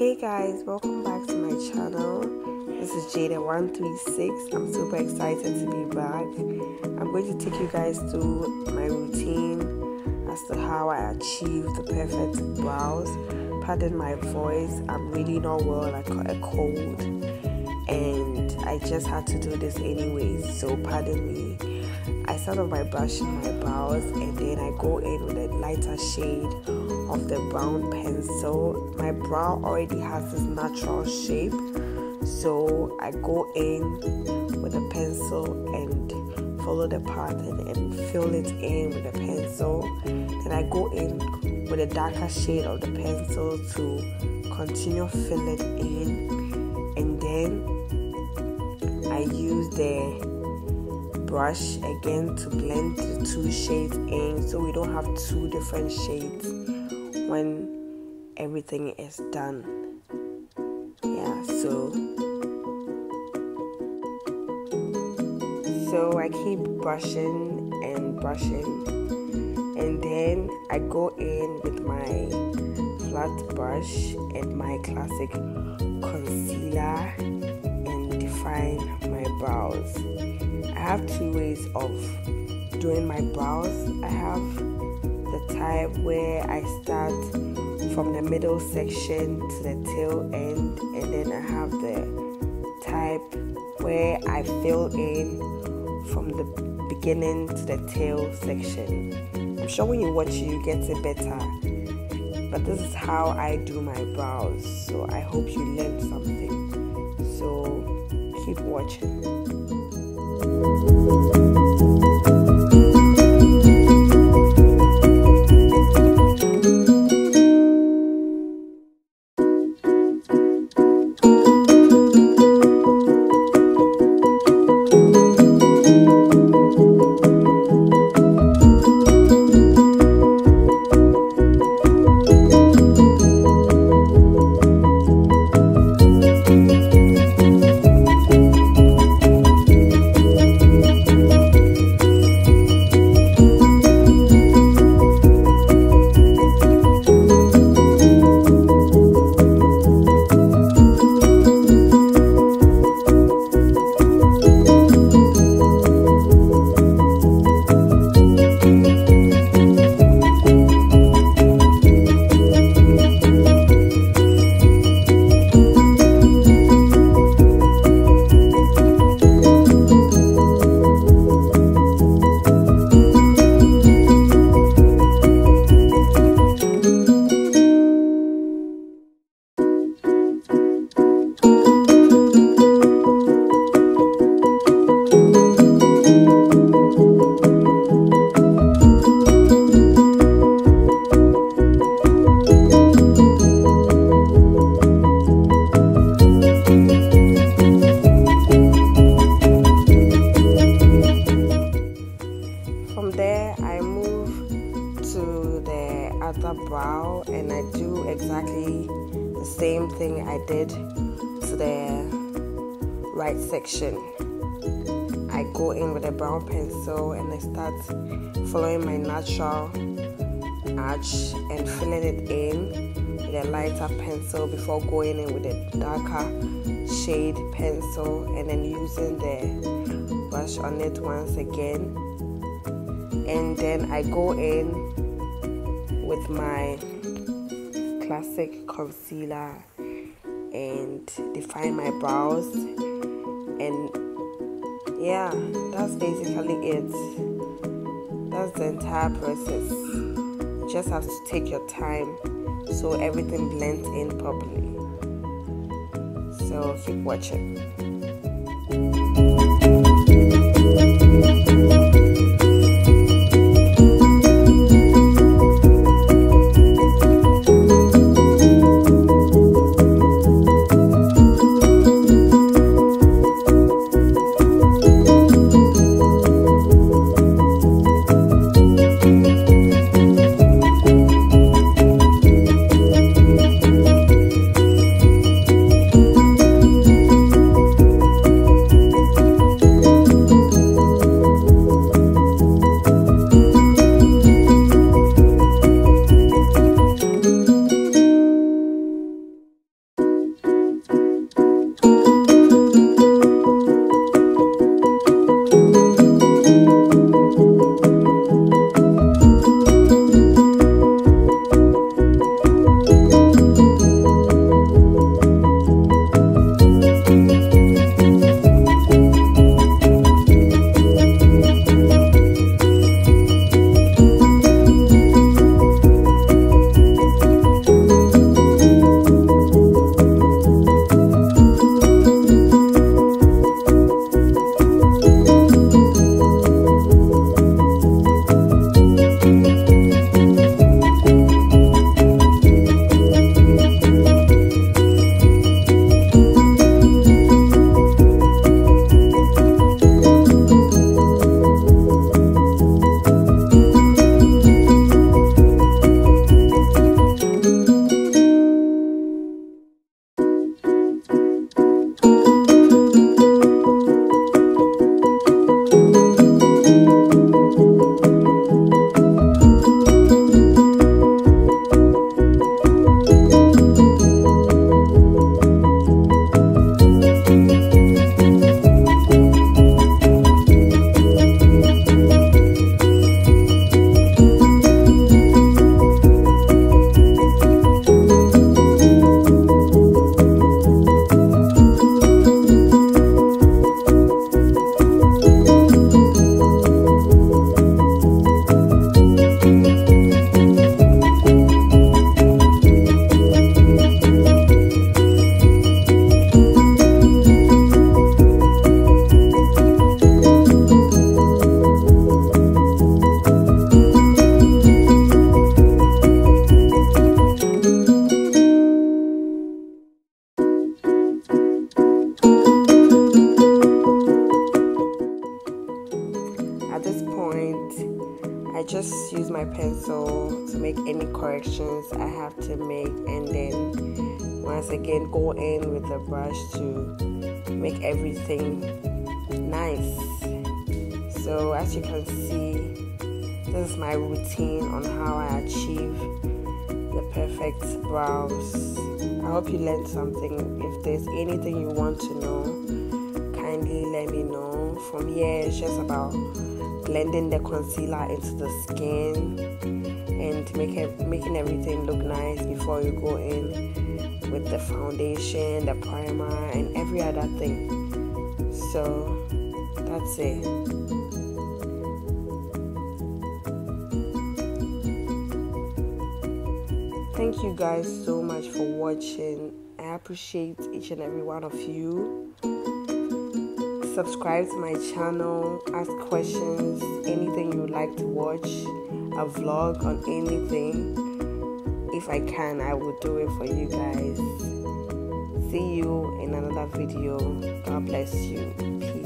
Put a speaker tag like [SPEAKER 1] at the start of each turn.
[SPEAKER 1] Hey guys, welcome back to my channel. This is Jada136. I'm super excited to be back. I'm going to take you guys through my routine as to how I achieve the perfect brows. Pardon my voice, I'm really not well, I caught a cold, and I just had to do this anyways, so pardon me. I start off by brushing my brows and then I go in with a lighter shade of the brown pencil. My brow already has this natural shape, so I go in with a pencil and follow the pattern and fill it in with a pencil. Then I go in with a darker shade of the pencil to continue fill it in, and then I use the brush again to blend the two shades in so we don't have two different shades when everything is done. Yeah so. So I keep brushing and brushing. And then I go in with my flat brush and my classic concealer and define my brows have two ways of doing my brows. I have the type where I start from the middle section to the tail end, and then I have the type where I fill in from the beginning to the tail section. I'm sure when you watch it, you get it better. But this is how I do my brows, so I hope you learned something. So keep watching. Música other brow and I do exactly the same thing I did to the right section. I go in with a brown pencil and I start following my natural arch and filling it in with a lighter pencil before going in with a darker shade pencil and then using the brush on it once again and then I go in with my classic concealer and define my brows. And yeah that's basically it. That's the entire process. You just have to take your time so everything blends in properly. So keep watching pencil to make any corrections I have to make and then once again go in with the brush to make everything nice. So as you can see this is my routine on how I achieve the perfect brows. I hope you learned something. If there's anything you want to know from here it's just about blending the concealer into the skin and make it, making everything look nice before you go in with the foundation, the primer, and every other thing. So that's it. Thank you guys so much for watching. I appreciate each and every one of you subscribe to my channel, ask questions, anything you would like to watch, a vlog on anything. If I can, I will do it for you guys. See you in another video. God bless you. Peace.